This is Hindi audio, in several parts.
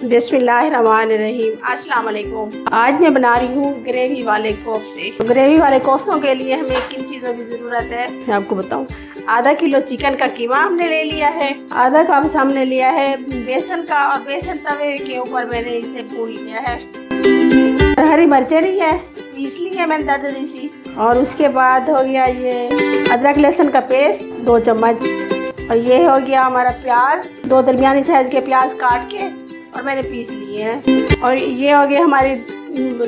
बिस्मिल्लाहिर्रहमानिर्रहीम। अस्सलाम वालेकुम आज मैं बना रही हूँ ग्रेवी वाले कोफ्ते। ग्रेवी वाले कोफ्तों के लिए हमें किन चीज़ों की ज़रूरत है? मैं आपको बताऊँ। आधा किलो चिकन का कीमा हमने ले लिया है। आधा कप हमने लिया है बेसन का और बेसन तवे के ऊपर मैंने इसे भून लिया है। हरी मिर्चें ली है। पीस ली है मैंने दर्द सी। और उसके बाद हो गया ये अदरक लहसुन का पेस्ट, दो चम्मच। और ये हो गया हमारा प्याज। दो दरमियानी साइज़ के प्याज काट के और मैंने पीस लिए हैं। और ये हो गया हमारी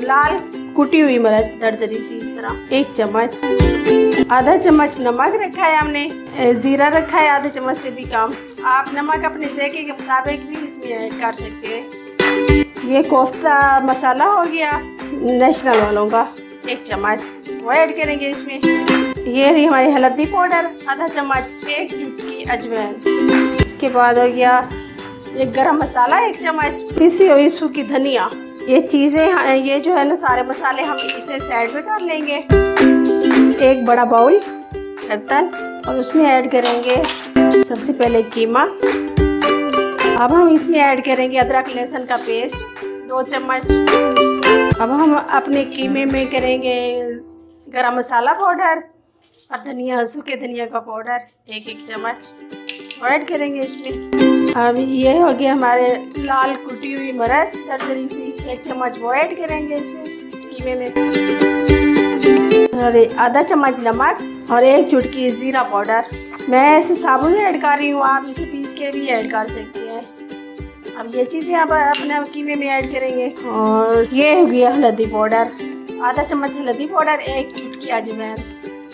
लाल कुटी हुई मरद दरदरी सी इस तरह। एक चम्मच, आधा चम्मच नमक रखा है हमने। ज़ीरा रखा है आधे चम्मच से भी कम। आप नमक अपने जैके के मुताबिक भी इसमें ऐड कर सकते हैं। ये कोफ्ता मसाला हो गया, नेशनल वालों का। एक चम्मच वो ऐड करेंगे इसमें। ये रही हमारी हल्दी पाउडर, आधा चम्मच एक चुटकी अजवैन उसके बाद हो गया एक गरम मसाला, एक चम्मच। पिसी हुई सूखी धनिया। ये चीज़ें ये जो है ना, सारे मसाले हम इसे साइड में कर लेंगे। एक बड़ा बाउल बर्तन, और उसमें ऐड करेंगे सबसे पहले कीमा। अब हम इसमें ऐड करेंगे अदरक, लहसुन का पेस्ट दो चम्मच। अब हम अपने कीमे में करेंगे गरम मसाला पाउडर और धनिया, सूखे धनिया का पाउडर एक एक चम्मच ऐड करेंगे इसमें। अब ये हो गया हमारे लाल कुटी हुई मरद। दरदरी सी एक चम्मच वो ऐड करेंगे इसमें, कीमे में। और आधा चम्मच नमक और एक चुटकी ज़ीरा पाउडर। मैं ऐसे साबुन ऐड कर रही हूँ, आप इसे पीस के भी ऐड कर सकते हैं। अब ये चीज़ें आप अपने कीमे में ऐड करेंगे। और ये हो गया हल्दी पाउडर। आधा चम्मच हल्दी पाउडर, एक चुटकी अजवैन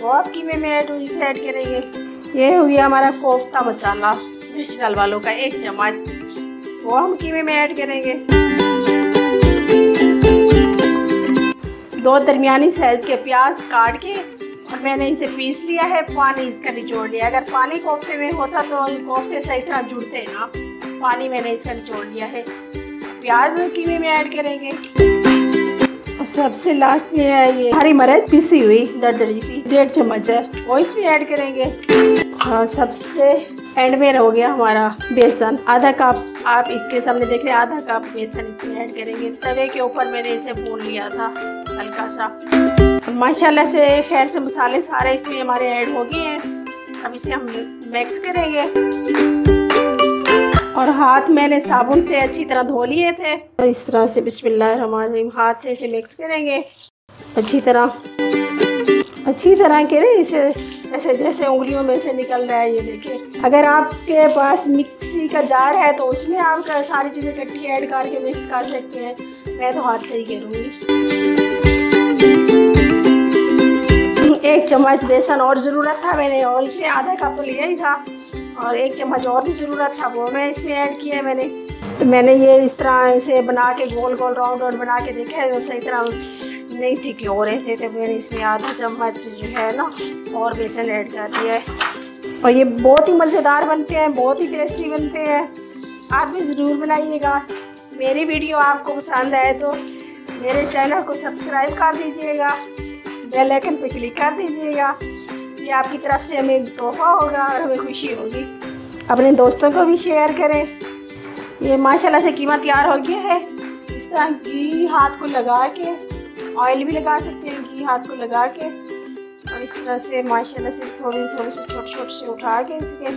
वो आप कीमे में ऐड इसे ऐड करेंगे। ये हो गया हमारा कोफ्ता मसाला। नेशनल वालों का एक चम्मच वो हम कीमे में ऐड करेंगे। दो दरमियानी साइज़ के प्याज काट के और मैंने इसे पीस लिया है। पानी इसका निचोड़ लिया। अगर पानी कोफ्ते में होता तो कोफ्ते सही तरह जुड़ते ना। पानी मैंने इसका निचोड़ लिया है। प्याज कीमे में ऐड करेंगे। और सबसे लास्ट में है ये। हरी मिर्च पिसी हुई, दरदरी सी, डेढ़ चम्मच है। वो इसमें ऐड करेंगे। और सबसे एंड में हो गया हमारा बेसन। आधा कप आप इसके सामने देख रहे आधा कप बेसन इसमें ऐड करेंगे। तवे के ऊपर मैंने इसे भून लिया था हल्का सा माशाल्लाह से खैर से मसाले सारे इसमें हमारे ऐड हो गए हैं। अब इसे हम मिक्स करेंगे। और हाथ मैंने साबुन से अच्छी तरह धो लिए थे। और इस तरह से बिस्मिल्लाहिर्रहमानिर्रहीम हाथ से इसे मिक्स करेंगे। अच्छी तरह अच्छी तरह के ना इसे, ऐसे जैसे उंगलियों में से निकल रहा है ये देखिए। अगर आपके पास मिक्सी का जार है तो उसमें आप सारी चीज़ें इकट्ठी ऐड करके मिक्स कर सकते हैं। मैं तो हाथ से ही करूँगी। एक चम्मच बेसन और ज़रूरत था मैंने, और इसमें आधा कप तो लिया ही था। और एक चम्मच और भी ज़रूरत था, वो मैं इसमें ऐड किया मैंने। तो मैंने ये इस तरह इसे बना के गोल गोल राउंड राउंड बना के देखा है, सही तरह नहीं थी कि हो रहे थे तो मैंने इसमें आधा चम्मच जो है ना, और बेसन ऐड कर दिया है। और ये बहुत ही मज़ेदार बनते हैं, बहुत ही टेस्टी बनते हैं। आप भी ज़रूर बनाइएगा। मेरी वीडियो आपको पसंद आए तो मेरे चैनल को सब्सक्राइब कर दीजिएगा, बेल आइकन पे क्लिक कर दीजिएगा। ये आपकी तरफ़ से हमें तोहफा होगा और हमें खुशी होगी। अपने दोस्तों को भी शेयर करें। ये माशाल्लाह से कीमा तैयार हो गया है। इस तरह घी हाथ को लगा के ऑयल भी लगा सकते हैं घी हाथ को लगा के। और इस तरह से, माशाल्लाह से थोड़ी थोड़ी से छोटे छोटे से उठा के इसके,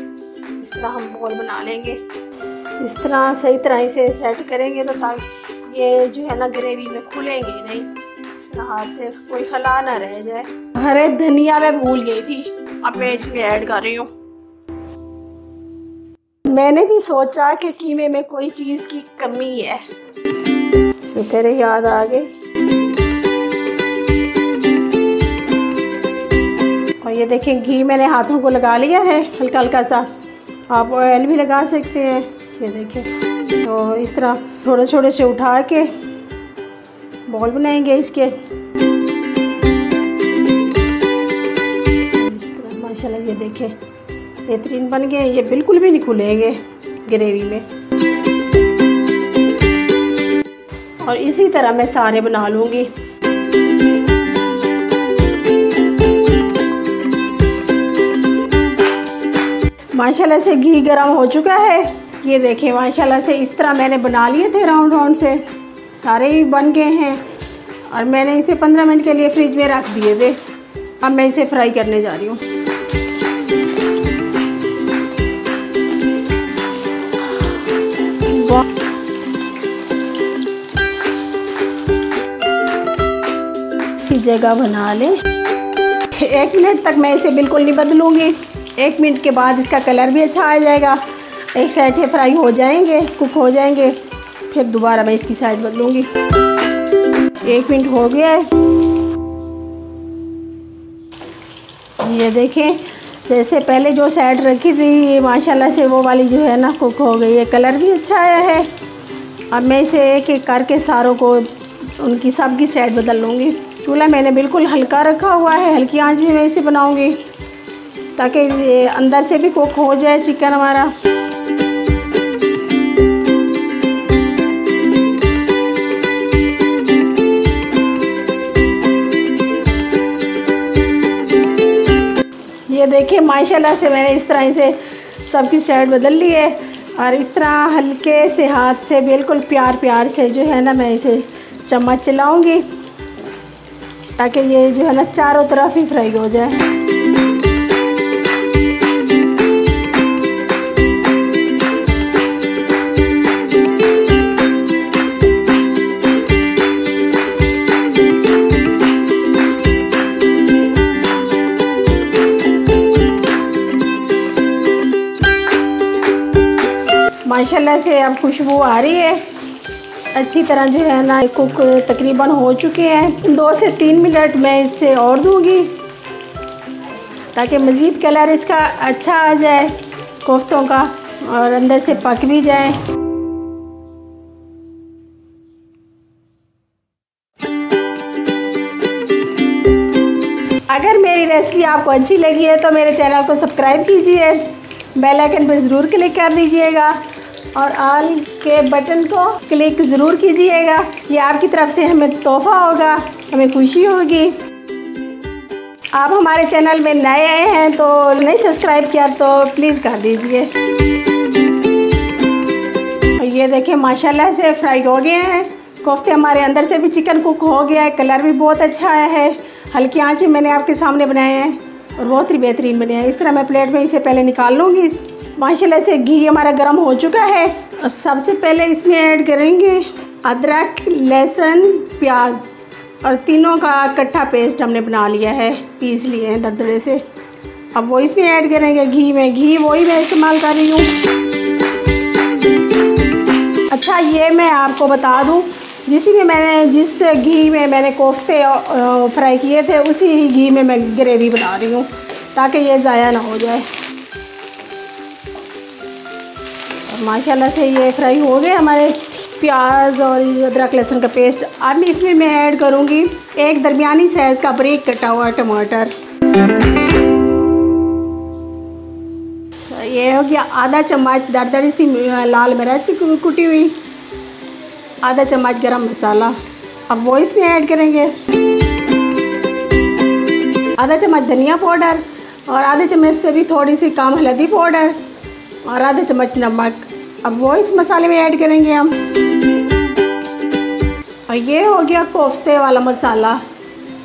इस तरह हम बॉल बना लेंगे। इस तरह, सही तरह इसे सेट करेंगे तो ताकि ये जो है ना ग्रेवी में खुलेंगे नहीं। इस तरह हाथ से कोई खला ना रह जाए। हरे धनिया मैं भूल गई थी। अब मैं इसमें ऐड कर रही हूँ। मैंने भी सोचा कि कीमे में कोई चीज़ की कमी है। तो तेरे याद आ गई ये देखें, घी मैंने हाथों को लगा लिया है हल्का हल्का सा। आप ऑयल भी लगा सकते हैं, ये देखें। तो इस तरह थोड़े थोड़े से उठा के बॉल बनाएँगे इसके। इस तरह, माशाल्लाह, ये देखें, बेहतरीन बन गए। ये बिल्कुल भी नहीं खुलेंगे ग्रेवी में। और इसी तरह मैं सारे बना लूँगी। माशाल्लाह से घी गरम हो चुका है। ये देखें, माशाल्लाह से इस तरह मैंने बना लिए थे राउंड राउंड से। सारे ही बन गए हैं और मैंने इसे 15 मिनट के लिए फ्रिज में रख दिए थे। अब मैं इसे फ्राई करने जा रही हूँ। जगह बना लें। एक मिनट तक मैं इसे बिल्कुल नहीं बदलूँगी। एक मिनट के बाद इसका कलर भी अच्छा आ जाएगा। एक साइड से फ्राई हो जाएँगे कुक हो जाएँगे, फिर दोबारा मैं इसकी साइड बदलूँगी। एक मिनट हो गया है। ये देखें, जैसे पहले जो साइड रखी थी, ये माशाल्लाह से वो वाली जो है ना कुक हो गई। है कलर भी अच्छा आया है। अब मैं इसे एक एक करके सारों को, उनकी सब की साइड बदल लूँगी। चूल्हा मैंने बिल्कुल हल्का रखा हुआ है, हल्की आँच में मैं इसे बनाऊँगी। ताकि ये अंदर से भी कुक हो जाए चिकन हमारा। ये देखिए, माशाल्लाह से मैंने इस तरह से सबकी साइड बदल ली है और इस तरह हल्के से हाथ से बिल्कुल प्यार प्यार से जो है ना मैं इसे चम्मच चलाऊँगी ताकि ये जो है ना चारों तरफ़ ही फ्राई हो जाए। माशाल्लाह से अब खुशबू आ रही है। अच्छी तरह जो है ना कुक तकरीबन हो चुके हैं। दो से तीन मिनट मैं इससे और दूँगी, ताकि मज़ीद कलर इसका अच्छा आ जाए, कोफ्तों का, और अंदर से पक भी जाए। अगर मेरी रेसिपी आपको अच्छी लगी है तो मेरे चैनल को सब्सक्राइब कीजिए, बेल आइकन पर ज़रूर क्लिक कर दीजिएगा। और ऑल के बटन को क्लिक ज़रूर कीजिएगा। ये आपकी तरफ़ से हमें तोहफ़ा होगा, हमें खुशी होगी। आप हमारे चैनल में नए आए हैं तो नहीं सब्सक्राइब किया तो प्लीज़ कर दीजिए। ये देखें माशाल्लाह से फ्राई हो गए हैं। कोफ्ते हमारे अंदर से भी चिकन कुक हो गया है, कलर भी बहुत अच्छा आया है। हल्की में मैंने आपके सामने बनाए हैं, और बहुत ही बेहतरीन बने हैं। इस तरह मैं प्लेट में इसे पहले निकाल लूँगी। माशाल्लाह से घी हमारा गर्म हो चुका है। और सबसे पहले इसमें ऐड करेंगे अदरक, लहसुन, प्याज और तीनों का इकट्ठा पेस्ट हमने बना लिया है, पीस लिए हैं दरदरे से। अब वो इसमें ऐड करेंगे घी में। घी वही मैं इस्तेमाल कर रही हूँ। अच्छा ये मैं आपको बता दूँ, जिसी में मैंने, जिस घी में मैंने कोफ्ते फ्राई किए थे, उसी ही घी में मैं ग्रेवी बना रही हूँ, ताकि ये ज़ाया ना हो जाए। माशाल्लाह से ये फ्राई हो गए हमारे प्याज और अदरक लहसुन का पेस्ट। अब इसमें मैं ऐड करूँगी एक दरमियानी साइज़ का ब्रेक कटा हुआ टमाटर। ये हो गया आधा चम्मच दरदरी सी लाल मिर्च कुटी हुई, आधा चम्मच गरम मसाला। अब वो इसमें ऐड करेंगे। आधा चम्मच धनिया पाउडर और आधे चम्मच से भी थोड़ी सी काम हल्दी पाउडर और आधा चम्मच नमक। अब वो इस मसाले में ऐड करेंगे हम। और ये हो गया कोफ्ते वाला मसाला।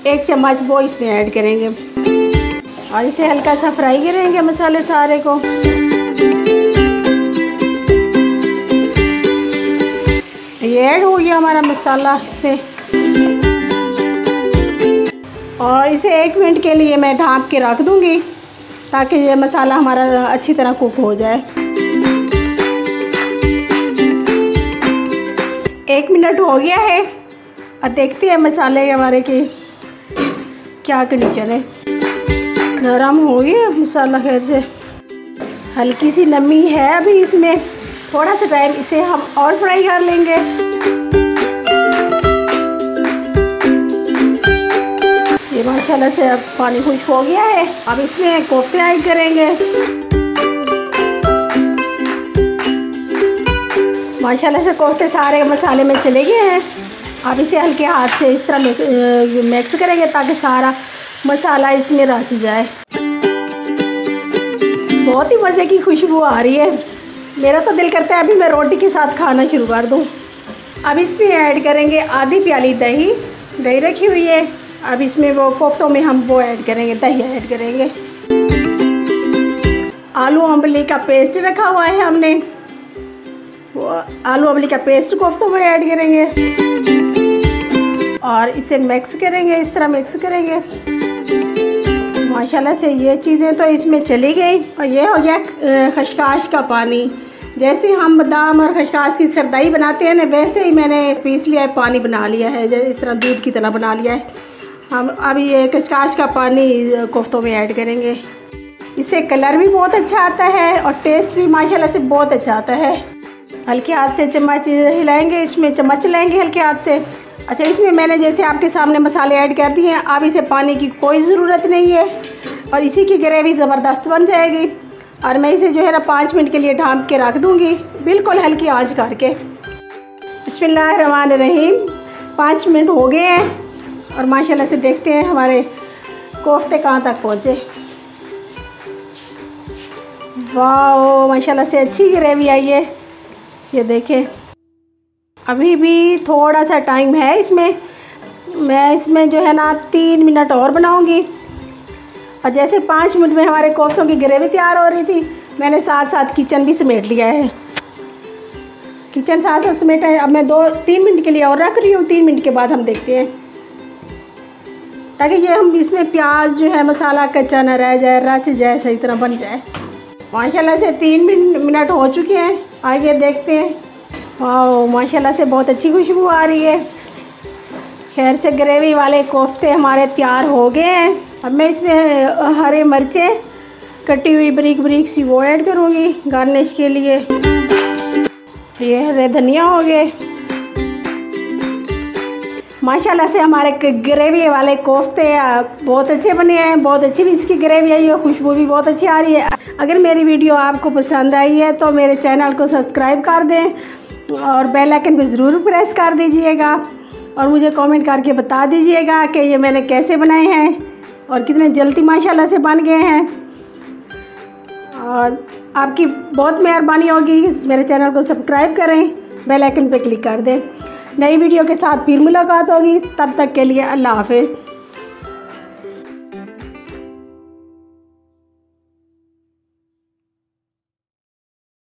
एक चम्मच वो इसमें ऐड करेंगे। और इसे हल्का सा फ्राई करेंगे मसाले सारे को। ये ऐड हो गया हमारा मसाला इसमें। और इसे एक मिनट के लिए मैं ढाँप के रख दूँगी ताकि ये मसाला हमारा अच्छी तरह कुक हो जाए। एक मिनट हो गया है। और देखते हैं मसाले हमारे के क्या कंडीशन है। नरम हो गया मसाला, खैर से। हल्की सी नमी है अभी इसमें। थोड़ा सा टाइम इसे हम और फ्राई कर लेंगे। ये माशाल्लाह से अब पानी खुश हो गया है। अब इसमें कोफ्ते ऐड करेंगे। माशाल्लाह से कोफ्ते सारे मसाले में चले गए हैं। अब इसे हल्के हाथ से इस तरह मिक्स करेंगे ताकि सारा मसाला इसमें रच जाए। बहुत ही मज़े की खुशबू आ रही है। मेरा तो दिल करता है अभी मैं रोटी के साथ खाना शुरू कर दूँ। अब इसमें ऐड करेंगे आधी प्याली दही। दही रखी हुई है। अब इसमें वो कोफ्तों में हम वो ऐड करेंगे, दही ऐड करेंगे। आलू अम्बली का पेस्ट रखा हुआ है हमने। आलू अम्बली का पेस्ट कोफ्तों में ऐड करेंगे। और इसे मिक्स करेंगे, इस तरह मिक्स करेंगे। माशाल्लाह से ये चीज़ें तो इसमें चली गई। और ये हो गया खशखाश का पानी। जैसे हम बादाम और खशखाश की सरदाई बनाते हैं ना, वैसे ही मैंने पीस लिया है, पानी बना लिया है। जैसे इस तरह दूध की तरह बना लिया है। हम अब ये खशखाश का पानी कोफ्तों में ऐड करेंगे। इससे कलर भी बहुत अच्छा आता है और टेस्ट भी माशाल्लाह से बहुत अच्छा आता है। हल्के हाथ से चम्मच हिलाएँगे, इसमें चम्मच लेंगे हल्के हाथ से। अच्छा इसमें मैंने जैसे आपके सामने मसाले ऐड कर दिए हैं, अब इसे पानी की कोई ज़रूरत नहीं है और इसी की ग्रेवी ज़बरदस्त बन जाएगी। और मैं इसे जो है ना पाँच मिनट के लिए ढाँप के रख दूँगी, बिल्कुल हल्की आँच करके। रहीम पाँच मिनट हो गए हैं और माशाल्लाह से देखते हैं हमारे कोफ्ते कहाँ तक पहुँचे। वाह माशाल्लाह से अच्छी ग्रेवी आई है। ये देखें अभी भी थोड़ा सा टाइम है इसमें। मैं इसमें जो है ना तीन मिनट और बनाऊँगी। और जैसे पाँच मिनट में हमारे कोफ्तों की ग्रेवी तैयार हो रही थी, मैंने साथ साथ किचन भी समेट लिया है। किचन साथ साथ समेटा है। अब मैं दो, तीन मिनट के लिए और रख रही हूँ। तीन मिनट के बाद हम देखते हैं। ताकि ये हम इसमें प्याज जो है, मसाला कच्चा न रह जाए, रच जाए, सही तरह बन जाए। माशाल्लाह से तीन मिनट हो चुके हैं। आइए देखते हैं। वाह माशाल्लाह से बहुत अच्छी खुशबू आ रही है। खैर से ग्रेवी वाले कोफ्ते हमारे तैयार हो गए हैं। अब मैं इसमें हरे मिर्चें कटी हुई बरीक बरीक सी वो ऐड करूँगी गार्निश के लिए। ये हरे धनिया हो गए। माशाल्लाह से हमारे ग्रेवी वाले कोफ्ते बहुत अच्छे बने हैं, बहुत अच्छी भी इसकी ग्रेवी आई है खुशबू भी बहुत अच्छी आ रही है। अगर मेरी वीडियो आपको पसंद आई है तो मेरे चैनल को सब्सक्राइब कर दें और बेल आइकन पे ज़रूर प्रेस कर दीजिएगा और मुझे कमेंट करके बता दीजिएगा कि ये मैंने कैसे बनाए हैं और कितने जल्दी माशाल्लाह से बन गए हैं। और आपकी बहुत मेहरबानी होगी, मेरे चैनल को सब्सक्राइब करें, बेल आइकन क्लिक कर दें। नई वीडियो के साथ फिर मुलाकात होगी, तब तक के लिए अल्लाह हाफिज़।